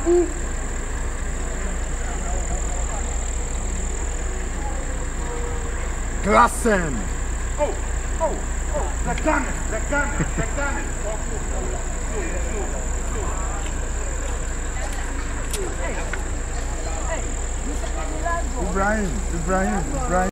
Abu. Klassen! Oh, oh, oh, the gun, the gun, the gun. Ibrahim, Ibrahim, Ibrahim.